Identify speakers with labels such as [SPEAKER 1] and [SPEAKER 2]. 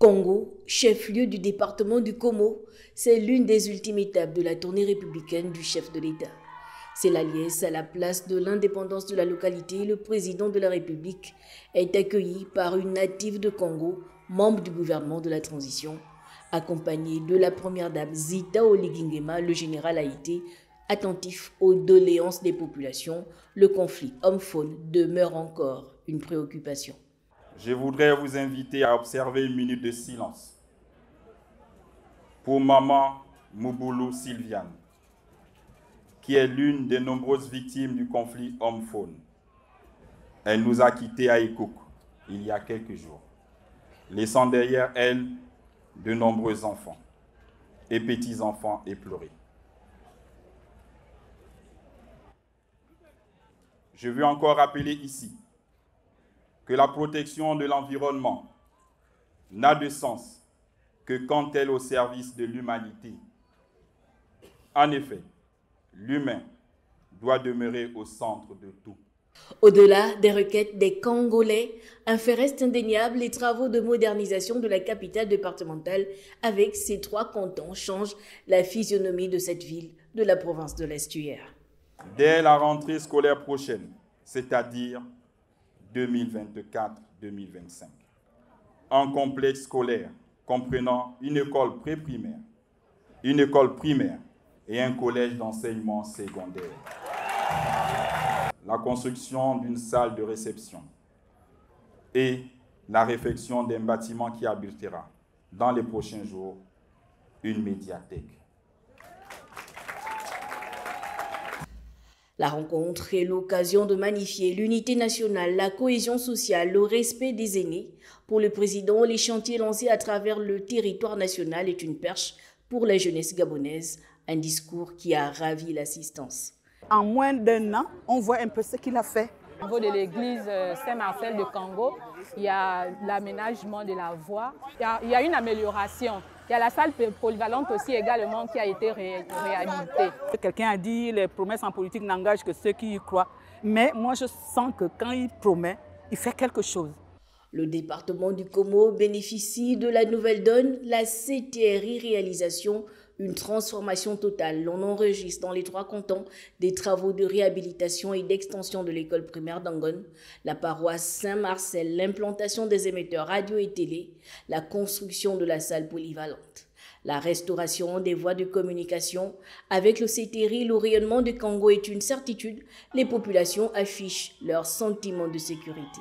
[SPEAKER 1] Congo, chef-lieu du département du Como, c'est l'une des ultimes étapes de la tournée républicaine du chef de l'État. C'est la à la place de l'indépendance de la localité. Le président de la République est accueilli par une native de Congo, membre du gouvernement de la transition. Accompagné de la première dame Zita Oligingema, le général a été attentif aux doléances des populations. Le conflit homme-faune demeure encore une préoccupation
[SPEAKER 2] je voudrais vous inviter à observer une minute de silence pour maman Mouboulou Sylviane, qui est l'une des nombreuses victimes du conflit homme-faune. Elle nous a quittés à Ekouk il y a quelques jours, laissant derrière elle de nombreux enfants et petits-enfants éplorés. Je veux encore rappeler ici que la protection de l'environnement n'a de sens que quand elle est au service de l'humanité. En effet, l'humain doit demeurer au centre de tout.
[SPEAKER 1] Au-delà des requêtes des Congolais, un fait reste indéniable, les travaux de modernisation de la capitale départementale avec ses trois cantons changent la physionomie de cette ville de la province de l'Estuaire.
[SPEAKER 2] Dès la rentrée scolaire prochaine, c'est-à-dire 2024-2025. Un complexe scolaire comprenant une école pré-primaire, une école primaire et un collège d'enseignement secondaire. La construction d'une salle de réception et la réfection d'un bâtiment qui abritera dans les prochains jours une médiathèque.
[SPEAKER 1] La rencontre est l'occasion de magnifier l'unité nationale, la cohésion sociale, le respect des aînés. Pour le président, les chantiers lancés à travers le territoire national est une perche pour la jeunesse gabonaise, un discours qui a ravi l'assistance.
[SPEAKER 3] En moins d'un an, on voit un peu ce qu'il a fait.
[SPEAKER 4] Au niveau de l'église euh, Saint-Marcel de Congo, il y a l'aménagement de la voie, il y a une amélioration. Il y a la salle polyvalente aussi également qui a été réhabilitée.
[SPEAKER 3] Quelqu'un a dit les promesses en politique n'engagent que ceux qui y croient. Mais moi, je sens que quand il promet, il fait quelque chose.
[SPEAKER 1] Le département du Como bénéficie de la nouvelle donne, la CTRI réalisation une transformation totale. On enregistre dans les trois cantons des travaux de réhabilitation et d'extension de l'école primaire d'Angon, la paroisse Saint-Marcel, l'implantation des émetteurs radio et télé, la construction de la salle polyvalente. La restauration des voies de communication avec le CTRI, le rayonnement du Congo est une certitude. Les populations affichent leur sentiment de sécurité.